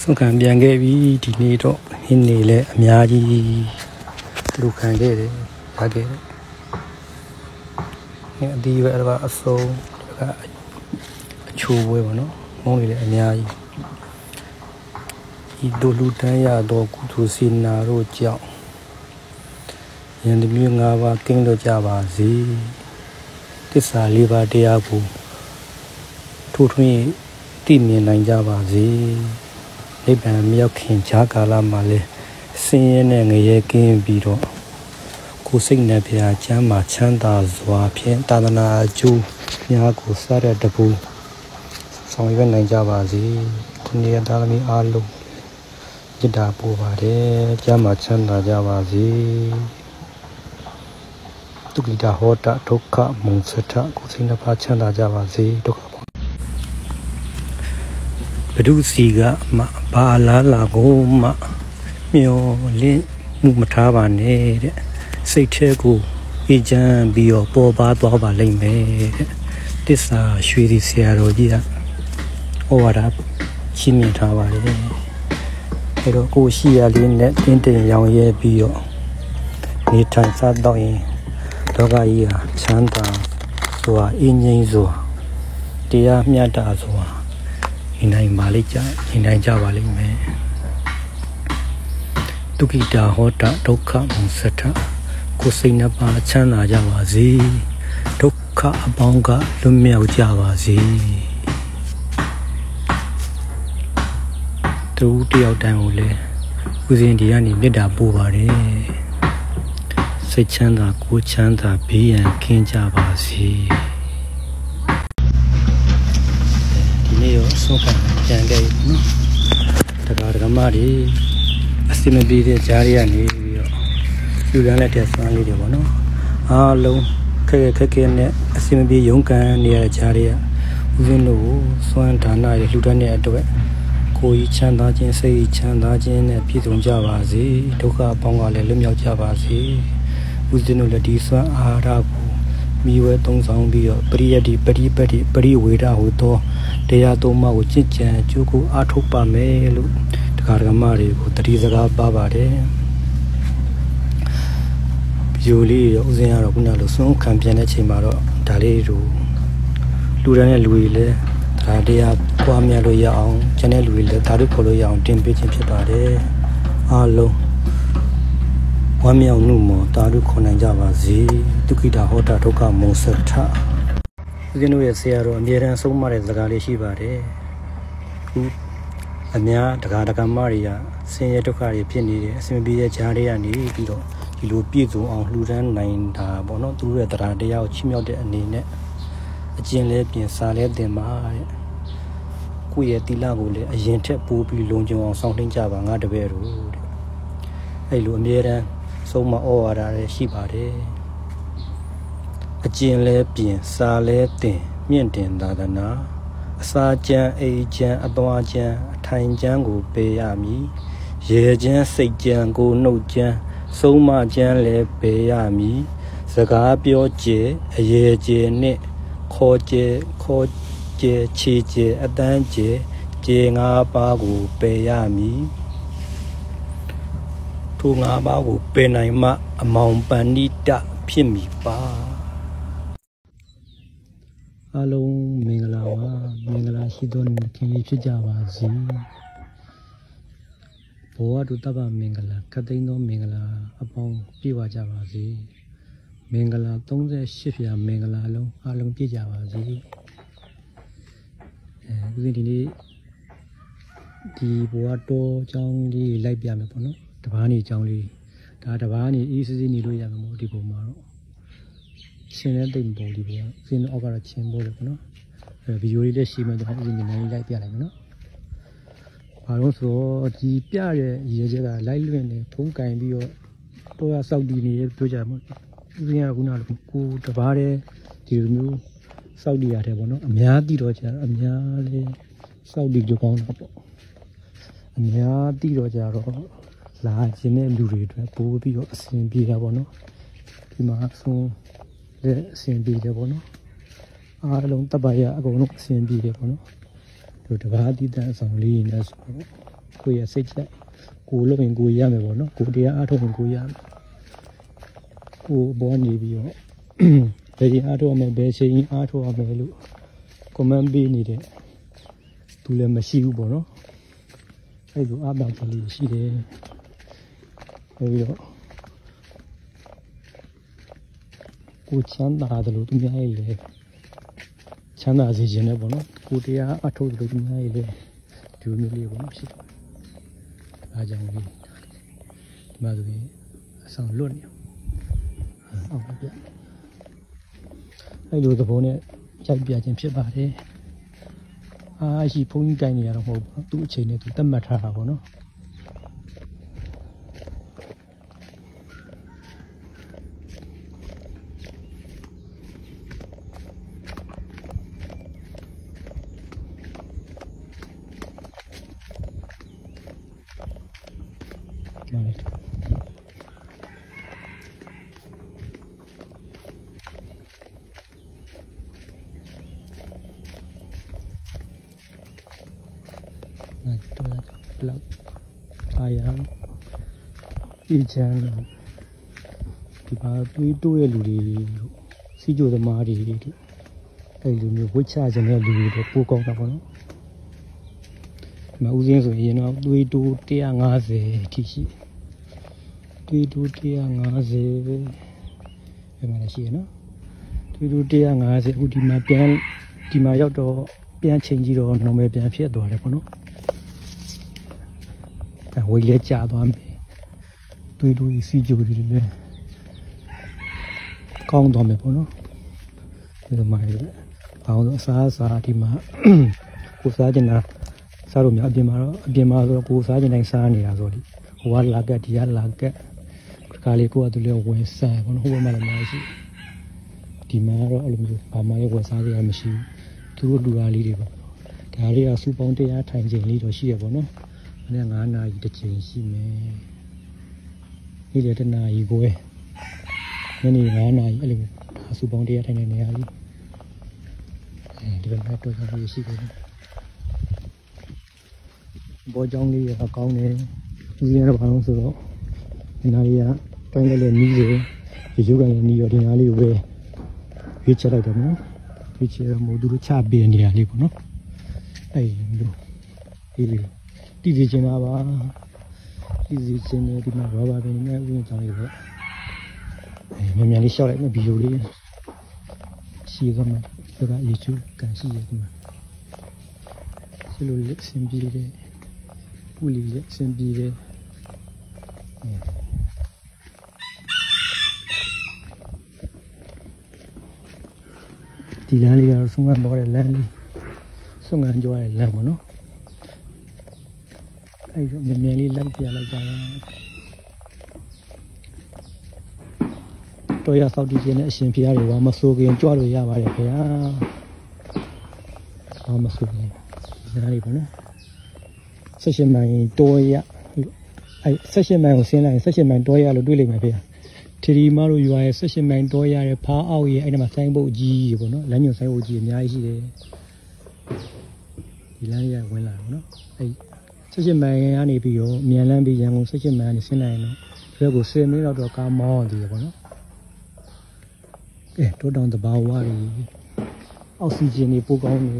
ဆုံးခံပြန်ခဲ့ပြီဒီနေ့တော့ဟင်းနေလဲအများကြီးလူခံခဲ့တယ်ဗာခဲ့တယ်အဒီပဲအဲ့ဒါအစုံအချိုးပွဲပေါ့နော်မုန်းနေလဲအများကြီးဒီဒိုလူတန်းရတော့ကုသိုလ်စေနာတို့ကြောင့်ယန္တမျိုး၅ပါးကင်းလို့ကြပါစေတစ္ဆာ၄ပါးတရားကိုထိုးထွင်းသိမြင်နိုင်ကြပါစေ နိဗ္ဗာန်မြောက်ခင်ကြာကာလမှာလေဆင်းရဲနဲ့ငရဲကင်းပြီးတော့ကိုယ်စိတ်နဲ့ဖျားချမ်းမှချမ်းသာစွာဖြင့်သာသနာအကျိုးများကိုစတဲ့တပူဆောင်ရွက်နိုင်ကြပါစေ။ခုနှစ်သားသမီးအားလုံးจิตတာပို့ပါတယ်။ကျမ်းမှချမ်းသာကြပါစေ။ဒုက္ခိတာဟောတာဒုက္ခမုံစထကိုယ်စိတ်နှပါချမ်းသာကြပါစေ။ဒုက္ခ ဘဒုစီကမှဘာလာလာကိုမှမျောလင့်မှုမထားပါနဲ့တဲ့စိတ်ထဲကိုအေးချမ်းပြီးတော့ပေါ်ပါသွားပါလိမ့်မယ်တဲ့တစ္ဆာရွှေဒီဆရာတော်ကြီးကဟောတာရှင်းမြင်ထားပါတယ်အဲတော့ကိုရှိရလေးနဲ့တင်းတင်းရောင်ရဲပြီးတော့နေထိုင်စားတော့ရင်လောကကြီးဟာချမ်းသာစွာအင်းငိမ့်စွာတရားမျှတစွာ နေနိုင်ပါလိမ့်ကြနေနိုင်ကြပါလိမ့်မယ်ဒုက္ခိတာဟောတာဒုက္ခမုံစထကိုယ်စိတ်နှပါချမ်းသာကြပါစေဒုက္ခအပေါင်းကလွတ်မြောက်ကြပါစေတူတယောက်တန်းကိုလည်းဦးစင်ဒီကနေမေတ္တာပို့ပါတယ်စိတ်ချမ်းသာကိုယ်ချမ်းသာဘေးရန်ကင်းကြပါစေဒီ နေ့ရောဆုံးခံကြံခဲ့ပြီနော်တရားဓမ္မတွေအစင်မပြေတဲ့ကြားရကနေပြီးတော့လူရန်လက်တဲ့ဆွမ်းလေးတွေပေါ့နော်အားလုံးခက်ခက်ခက်နဲ့အစင်မပြေရုန်းကန်နေရတဲ့ကြားတွေကဦးဇင်းတို့ကိုစွမ်းဒါနတွေလှူဒန်းတဲ့အတွက်ကိုယ်ကြီးချမ်းသာခြင်းစိတ်ချမ်းသာခြင်းနဲ့ပြည့်စုံကြပါစေဒုက္ခအပေါင်းကလည်းလွတ်မြောက်ကြပါစေဦးဇင်းတို့လည်းဒီစွမ်းအာဟာရကို မိဝဲသုံးဆောင်ပြီးတော့ပရိယတ္တိပရိပတ်တိပရိဝေဒဟုသောတရားသုံးပါးကိုကြင်ကြံကြိုးကိုအားထုတ်ပါမယ်လို့တရားဓမ္မတွေကိုတတိစကားပါပါတယ်ဗီဒီယိုလေးရောဦးစင်းရတော့ခုနလိုစွန့်ခံပြန်တဲ့ချိန်မှာတော့ဒါလေးတို့လူတန်းတဲ့လူတွေလည်းဒါတရားပွားများလို့ရအောင်ကျန်တဲ့လူတွေလည်းဒါတို့ခေါ်လို့ရအောင်တင်ပေးခြင်းဖြစ်ပါတယ်အားလုံး ဝမ်းမြောက်မှုမောတာတို့ခေါ်နိုင်ကြပါစေဒုက္ခိတာဟောတာဒုက္ခမုံစထဦးဇင်းတို့ရဲ့ဆရာတော်အမြဲတမ်းဆုံးမတဲ့စကားလေးရှိပါတယ်ခုအများတကားတကမတွေကဆင်းရဲဒုက္ခတွေဖြစ်နေတယ်အစင်ပြေတဲ့ဂျားတွေကနေပြီးတော့ဒီလိုပြည့်စုံအောင်လှူဒန်းနိုင်တာပေါ့နော်သူတို့ရဲ့တရားတရားကိုချီးမြှောက်တဲ့အနေနဲ့အကျင့်လဲပြင်စားလဲတင်ပါတဲ့ကိုယ့်ရဲ့တိလကိုလည်းအရင်ထက်ပိုးပြီးလုံခြုံအောင်ဆောင်ထင်းကြပါငါတပည့်တို့တဲ့အဲ့လိုအမြဲတမ်း ဆုံးမဩဝါဒတွေရှိပါတယ်အကျင့်လဲပြင်စားလဲတင်မြင့်တင်သာသနာအစာကျမ်းအိကျမ်းအသွားကျမ်းအထိုင်ကျမ်းကိုပေးရမည်ရေကျမ်းစိတ်ကျမ်းကိုနှုတ်ကျမ်းဆုံးမကျမ်းလည်းပေးရမည်စကားပြောကြအရေကြနှင့်ခေါ်ကြခေါ်ကြခြေကြအတန်းကြကြေငါးပါးကိုပေးရမည် ထိုငါးပါးကိုပေးနိုင်မှ အမောင်ပဏိတဖြစ်မည်ပါအလုံးမင်္ဂလာပါမင်္ဂလာရှိသောခင်ကြီးဖြစ်ကြပါစေဘဝတုတ္တဗမင်္ဂလာခတ်သိမ်းသောမင်္ဂလာအပေါင်းပြည့်ဝကြပါစေမင်္ဂလာ38ဖြာမင်္ဂလာလုံးအလုံးပြည့်ကြပါစေအဲဦးဇင်းဒီနေ့ဒီဘဝတော်အကြောင်းလေးလိုက်ပြမယ်ပေါ့နော် တပားနေအကြောင်းလေးဒါတပားနေအေးစစ်စစ်နေလို့ရမှာမို့ဒီပုံမှာတော့ရှင်တဲ့တိတ်ပုံဒီပုံစင်းအောက်ကတော့ချင်းပိုးတယ်ပေါ့နော်အဲဗီဒီယိုလေးလည်းရှိမှကျွန်တော်ဦးဇင်းနေနိုင်လိုက်ပြလိုက်မယ်နော်ဘာလို့ဆိုတော့ဒီပြတဲ့ရည်ရချက်ကလိုက်လွင့်နေဖုံးကင်ပြီးတော့တော့စောက်တီနေပြောကြမှာဦးဇင်းကခုနကကိုတပားတဲ့ဒီလိုမျိုးစောက်တီရတဲ့ပေါ့နော်အများတိတော့ကြာအများလေးစောက်တီကြကောင်းတော့ပေါ့အများတိတော့ကြာတော့ လာခြင်းတဲ့လူတွေအတွက်ပိုးပြီးတော့အဆင်ပြေတာပေါ့နော်ဒီမှာဆုံးလက်အဆင်ပြေတယ်ပေါ့နော်အားလုံးတပရအကုန်လုံးအဆင်ပြေတယ်ပေါ့နော်တို့တဘာတိတန်အဆောင်လေးနဲ့ဆိုတော့ကိုယ့်ရဲ့စိတ်ချက်ကိုယ်လို့ရင်ကိုယ်ရမယ်ပေါ့နော်ကိုယ်တရားအားထုတ်ရင်ကိုယ်ရမယ်ကိုယ်ဘောနေပြီးတော့ဘယ်ရင်အားထုတ်ရမယ်ဘယ်ချိန်အားထုတ်ရမယ်လို့ comment ပေးနေတဲ့သူလည်းမရှိဘူးပေါ့နော်အဲ့လိုအားပါကလေးရှိတယ် ပြီးတော့ကိုချမ်းသာတယ်လို့သူများရဲ့လေချမ်းသာစေခြင်းနဲ့ပေါ့နော်ကိုတရားအထုတ်တယ်လို့သူများရဲ့လေဒီလိုမျိုးလေးပေါ့နော်ဖြစ်တယ်အားကြောင့်လေးဒီမှာဆိုရင်အဆောင်လွတ်နေအောင်ပါဗျအဲ့လိုသဘောနဲ့ရိုက်ပြခြင်းဖြစ်ပါတယ်အားရှိဘုန်းကြီးကိုင်းနေရတော့မဟုတ်ဘူးသူ့အချိန်နဲ့သူတတ်မှတ်ထားတာပေါ့နော် မှန်တယ်နာတော့လောက်ပါရအောင်အေဂျန်လို့ဒီပါတွေးတိုးရဲ့လူတွေလို့စီကြိုသမားတွေတို့အဲ့လိုမျိုးဝစ်ချခြင်းတဲ့လူတွေတော့ပိုကောင်းတာပေါ့နော်ဒီမှာဦးစင်းဆိုရင်တော့တွေးတိုး150အထိရှိတယ် တိုး150ပဲအဲ့မှာလည်းရှိရနော်တွေးတိုး150အခုဒီမှာပြန်ဒီမှာရောက်တော့ပြန်ချိန်ကြည့်တော့ normal ပြန်ဖြစ်သွားတယ်ပေါ့နော်အဲဝေးလဲကြာသွားမယ်တွေးတိုးစီကြိုတွေလည်းကောင်းသွားမယ်ပေါ့နော်ဒီလိုမှလည်းဘာလို့အစားအစာဒီမှာကိုစားကျင်တာစားလို့မရအပြင်မှာတော့အပြင်မှာဆိုတော့ကိုစားကျင်တိုင်းစားနေတာဆိုတော့ဟိုကလာကက်ဒီကလာကက် ခါလေးကိုကသူလည်းဝင်စားပေါ့နော်ဟိုဘက်မှာလည်းမရှိဒီမှာတော့အဲ့လိုမျိုးဘာမှလည်းဝင်စားရမရှိသူတို့လူသားလေးတွေပေါ့ဒါလေးကစူပေါင်းတရားထိုင်ချိန်လေးတော့ရှိရပေါ့နော်မနေ့9နာရီတစ်ချိန်ရှိမယ်နေ့လယ်တစ်နာရီကိုပဲညနေ9နာရီအဲ့လိုမျိုးဒါစူပေါင်းတရားထိုင်နေနေရပြီအဲဒီဘက်မှာတော့ဆောင်ရရှိတယ်ဘောကြောင်းလေးကကောင်းတယ်ဦးဇင်းရတော့ဘာလို့ဆိုတော့ဒီနားလေးက တိုင်းလည်းလည်းနီးတယ်ရေချိုးကန်လည်းနီးရောဒီနားလေးကိုပဲရွေးချက်လိုက်တော့နော်ရွေးချက်တော့မို့သူတို့ချပေးနေရလေးပေါ့နော်အဲ့လိုဒီလေးတည်စီချင်တာပါတည်စီချင်တယ်ဒီမှာရောဘာပင်နဲ့ဥယျာဉ်ကြောင်းလေးပဲအဲမြန်မြန်လေးရှောက်လိုက်မယ်ဗီဒီယိုလေးရှိသွားမယ်ဒါကရေချိုးကန်ရှိရတယ်မှာဒီလိုလေးအဆင်ပြေတယ်ပူလီလေးအဆင်ပြေတယ် ဒီလမ်းလေးကတော့ဆုံးကန်တော့တဲ့လမ်းလေးဆုံးကန်ကြွားတဲ့လမ်းပေါ့နော်အဲ့ဒီမြန်မြန်လေးလိုက်ပြလိုက်ကြတာတော်ရဆောက်တည်ခြင်းနဲ့အရှင်ဖျားတွေဘာမဆိုးခင်ကြွလို့ရပါတယ်ခင်ဗျာဘာမဆိုးခင်နားလေးပေါ့နော်ဆက်ရှင်မိုင်တော်ရအဲ့ဆက်ရှင်မိုင်ကိုဆင်းလိုက်ဆက်ရှင်မိုင်တော်ရလို့တွေးလိုက်မယ်ခင်ဗျာ ထီရီမတို့ရွာရဲ့ဆက်ရှင်မိုင်တော်ရရဲ့ဖားအောက်ရဲ့အဲ့ဒီမှာဆိုင်းဘုတ်ကြီးပေါ့နော်လမ်းညွန်ဆိုင်းဘုတ်ကြီးအများကြီးရှိတယ်ဒီလမ်းရဝင်လာပေါ့နော်အဲ့ဆက်ရှင်မိုင်ကနေပြီးတော့မြန်လန်းပြီးရန်ကုန်ဆက်ရှင်မိုင်ကနေဆင်းလိုက်ရင်တော့ဒီဘက်ကို10မိနစ်တော့ကားမောင်းသေးတယ်ပေါ့နော်အဲတိုးတောင်တဘာဝတွေအောက်ဆီဂျင်တွေပိုကောင်းနေ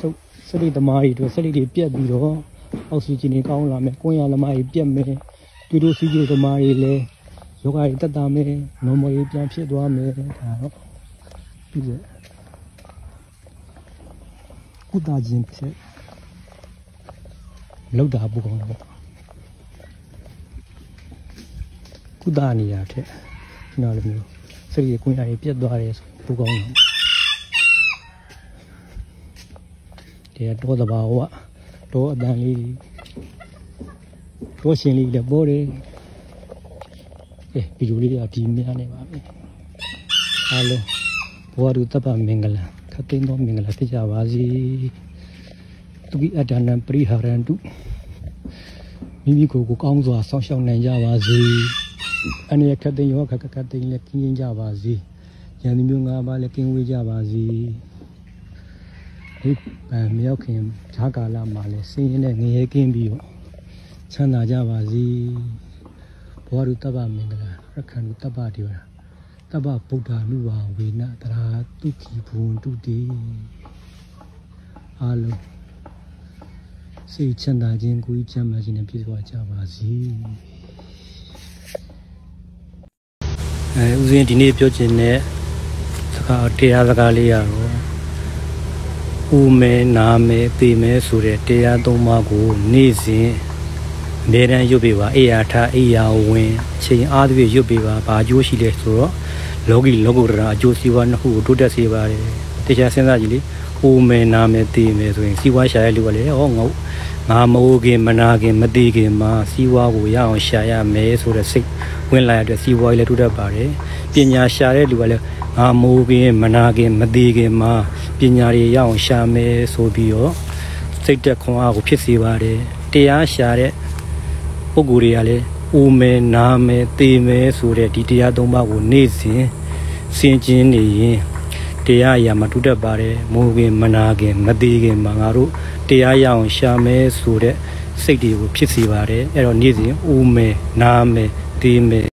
စုပ်စလိသမားတွေတို့စလိတွေပြတ်ပြီးတော့အောက်ဆီဂျင်တွေကောင်းလာမယ်ကွင်းရလမားတွေပြတ်မယ်တူတူစီဂျီသမားတွေလည်း ယောဂတွေတက်တာမယ်နော်မလေးပြန်ဖြစ်သွားမယ်ဒါတော့ပြီးရကုသခြင်းဖြစ်လောက်တာပိုကောင်းတော့ကုသနေရတဲ့နော်လိုမျိုးစရိကွင်းရတွေပြတ်သွားတယ်ဆိုပိုကောင်းတော့ဒီတော့တဘာဝတော့အတန်လေးတော့ရှင်လေးလည်းပေါ်တယ် အဲဗီဒီယိုလေးကဒီများနေပါပြီအားလုံးဘဝတူတပ်ပမင်္ဂလာခတ်သိမ်းသောမင်္ဂလာဖြစ်ကြပါစေသူကိအတ္တနံပရိဟာရန္တုမိမိကိုယ်ကိုကောင်းစွာဆောင်းရှောက်နိုင်ကြပါစေအနေရခတ်သိမ်းရောခတ်ခတ်သိမ်းလည်းကင်းကျင်းကြပါစေရန်သူမျိုးငါးပါးလည်းကင်းဝေးကြပါစေဒီဗံမြောက်ခင်ဈာကာလမှာလည်းစင်းရင်နဲ့ငရဲကင်းပြီးတော့ချမ်းသာကြပါစေဘ ဝတုတ္တပမင်္ဂလာရက္ခဏုတ္တပဒေဝရာတပ္ပဗုဒ္ဓ ानु ဘာဝေနတရာတုခိဘုံတုတိအာလုံးစိတ်ချမ်းသာခြင်းကိုယ်ကြီးချမ်းသာခြင်းနဲ့ပြည့်စုံကြပါစေအဲဦးဇင်းဒီနေ့ပြောချင်တဲ့စကားတရားစကားလေးရတော့ဦးမဲနာမဲပေမဲဆိုတဲ့တရားသုံးပါးကိုနေ့စဉ် အမြဲတမ်းရွတ်ပေးပါအေယာထအေယာဝင်ချိန်အားဖြင့်ရွတ်ပေးပါဘာအကျိုးရှိလဲဆိုတော့လောကီလောကုတ္တရာအကျိုးစီးပွားနှစ်ခုကိုတိုးတက်စေပါတယ်တရားစဉ်းစားကြည့်လေဦးမဲနာမဲပေမဲဆိုရင်စီးပွားရှာတဲ့လူကလည်းဟောငါငါမိုးခင်မနာခင်မတိခင်မှာစီးပွားကိုရအောင်ရှာရမယ်ဆိုတဲ့စိတ်ဝင်လာရတဲ့စီးပွားရေးလည်းတိုးတက်ပါတယ်ပညာရှာတဲ့လူကလည်းငါမိုးခင်မနာခင်မတိခင်မှာပညာတွေရအောင်ရှာမယ်ဆိုပြီးတော့စိတ်တက်ခွန်အားကိုဖြစ်စေပါတယ်တရားရှာတဲ့ ပုဂ္ဂိုလ်တွေကလည်းဦးမယ်နားမယ်သေမယ်ဆိုတဲ့ဒီတရားသုံးပါးကိုနေ့စဉ်စင်ကျင်နေရင်တရားအရာမှာတူတတ်ပါတယ်မိုးခင်မနာခင်မသေးခင်မှာငါတို့တရားရအောင်ရှာမယ်ဆိုတဲ့စိတ်တွေကိုဖြစ်စေပါတယ်အဲ့တော့နေ့စဉ်ဦးမယ်နားမယ်သေမယ်